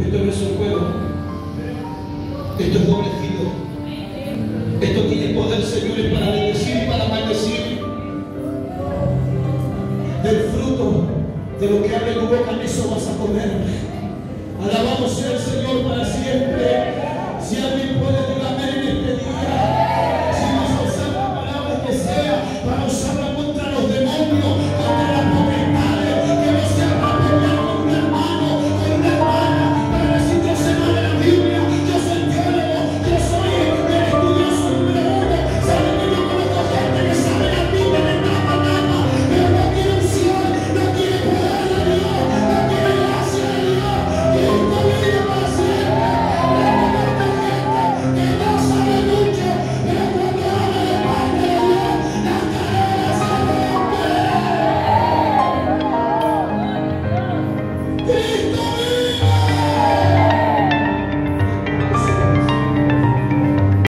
Esto no es un juego. Esto es doble filo. Esto tiene poder, señores, para bendecir y para maldecir. Del fruto de lo que abre tu boca, eso vas a comer. Amen.